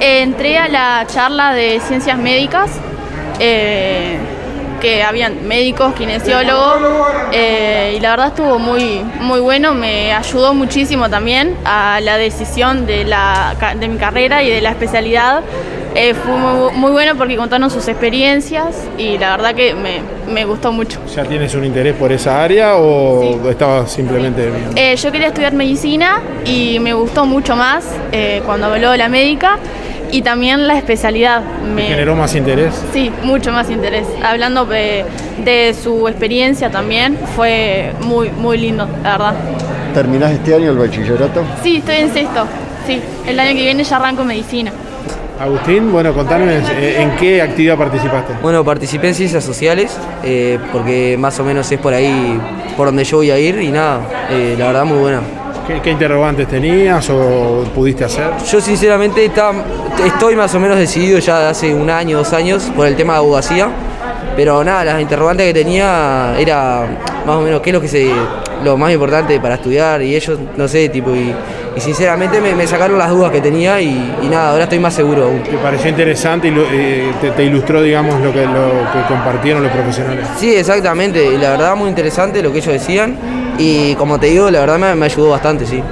Eh, entré a la charla de ciencias médicas, eh, que habían médicos, kinesiólogos, eh, y la verdad estuvo muy, muy bueno, me ayudó muchísimo también a la decisión de, la, de mi carrera y de la especialidad. Eh, fue muy, muy bueno porque contaron sus experiencias y la verdad que me, me gustó mucho. ¿Ya tienes un interés por esa área o estabas simplemente viendo? Eh, yo quería estudiar medicina y me gustó mucho más eh, cuando habló de la médica y también la especialidad. ¿Te Me, generó más interés? Sí, mucho más interés. Hablando de, de su experiencia también, fue muy, muy lindo, la verdad. ¿Terminás este año el bachillerato? Sí, estoy en sexto. Sí, el año que viene ya arranco medicina. Agustín, bueno, contame eh, en qué actividad participaste. Bueno, participé en ciencias sociales eh, porque más o menos es por ahí por donde yo voy a ir y nada, eh, la verdad muy buena. ¿Qué, interrogantes tenías o pudiste hacer? Yo sinceramente está- estoy más o menos decidido ya hace un año, dos años por el tema de abogacía, pero nada, las interrogantes que tenía era más o menos qué es lo que se lo más importante para estudiar y ellos, no sé, tipo, y, y sinceramente me, me sacaron las dudas que tenía y, y nada, ahora estoy más seguro aún. ¿Te pareció interesante y eh, te, te ilustró, digamos, lo que, lo que compartieron los profesionales? Sí, exactamente, y la verdad muy interesante lo que ellos decían y como te digo, la verdad me, me ayudó bastante, sí.